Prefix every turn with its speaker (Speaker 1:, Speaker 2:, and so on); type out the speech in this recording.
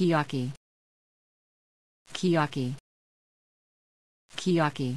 Speaker 1: Kiyaki. Kiyaki. Kiyaki.